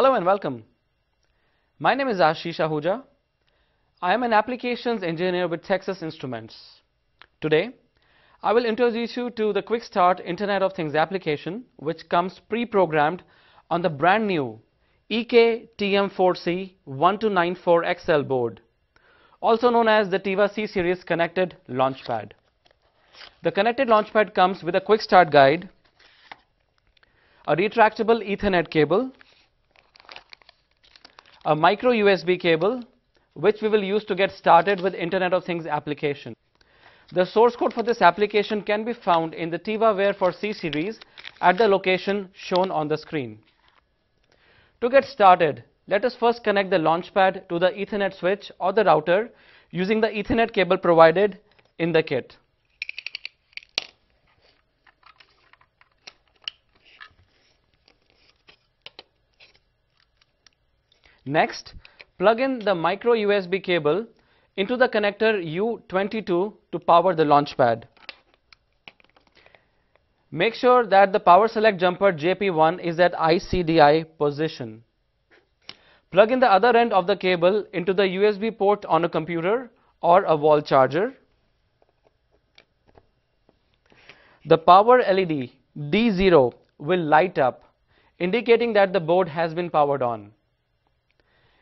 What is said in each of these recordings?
Hello and welcome. My name is Ashish Ahuja. I am an applications engineer with Texas Instruments. Today, I will introduce you to the Quick Start Internet of Things application which comes pre-programmed on the brand new EK TM4C 1294XL board, also known as the TIVA C series connected launchpad. The connected launchpad comes with a quick start guide, a retractable Ethernet cable, a micro USB cable which we will use to get started with Internet of Things application. The source code for this application can be found in the TIVAware for C series at the location shown on the screen. To get started, let us first connect the launchpad to the Ethernet switch or the router using the Ethernet cable provided in the kit. Next, plug in the micro USB cable into the connector U22 to power the launchpad. Make sure that the power select jumper JP1 is at ICDI position. Plug in the other end of the cable into the USB port on a computer or a wall charger. The power LED D0 will light up indicating that the board has been powered on.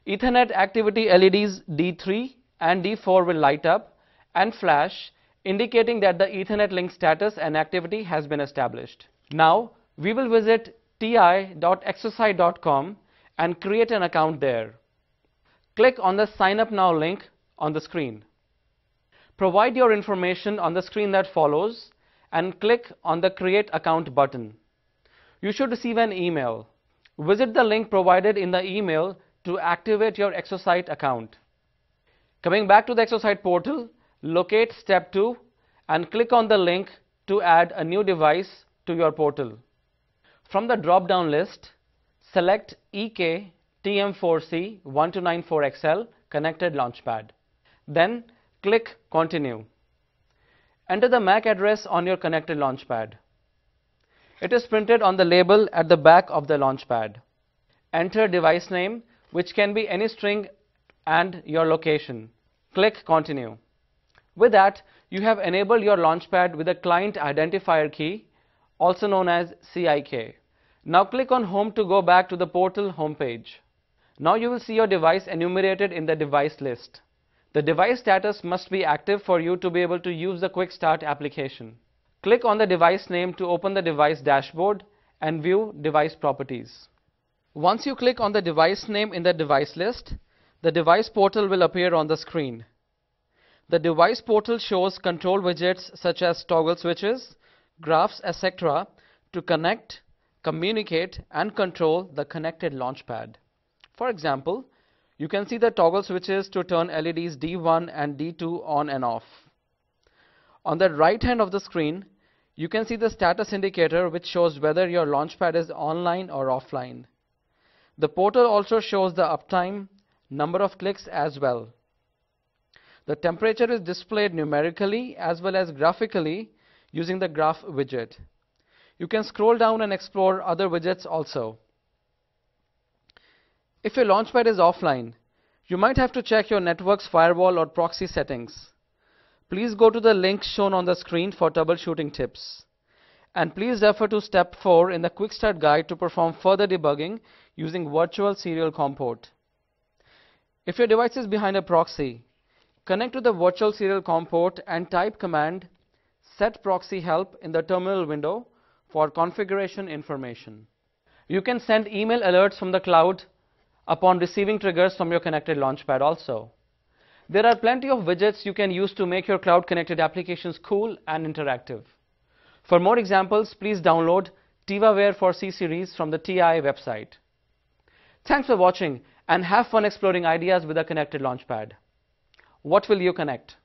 Ethernet activity LEDs D3 and D4 will light up and flash indicating that the Ethernet link status and activity has been established. Now we will visit ti.exosite.com and create an account there. Click on the sign up now link on the screen. Provide your information on the screen that follows and click on the create account button. You should receive an email. Visit the link provided in the email to activate your Exosite account. Coming back to the Exosite portal, locate step 2 and click on the link to add a new device to your portal. From the drop down list, select EK TM4C 1294XL connected launchpad. Then click continue. Enter the MAC address on your connected launchpad. It is printed on the label at the back of the launchpad. Enter device name which can be any string and your location. Click continue. With that, you have enabled your Launchpad with a client identifier key, also known as CIK. Now click on Home to go back to the portal homepage. Now you will see your device enumerated in the device list. The device status must be active for you to be able to use the Quick Start application. Click on the device name to open the device dashboard and view device properties. Once you click on the device name in the device list, the device portal will appear on the screen. The device portal shows control widgets such as toggle switches, graphs, etc. to connect, communicate and control the connected launchpad. For example, you can see the toggle switches to turn LEDs D1 and D2 on and off. On the right hand of the screen, you can see the status indicator which shows whether your launchpad is online or offline. The portal also shows the uptime, number of clicks as well. The temperature is displayed numerically as well as graphically using the graph widget. You can scroll down and explore other widgets also. If your launchpad is offline, you might have to check your network's firewall or proxy settings. Please go to the link shown on the screen for troubleshooting tips. And please refer to step 4 in the Quick Start guide to perform further debugging using virtual serial COM port. If your device is behind a proxy, Connect to the virtual serial COM port and type command set proxy help in the terminal window for configuration information. You can send email alerts from the cloud upon receiving triggers from your connected launchpad also. There are plenty of widgets you can use to make your cloud connected applications cool and interactive. For more examples, please download TIVAware for C series from the TI website. Thanks for watching and have fun exploring ideas with a connected launchpad. What will you connect?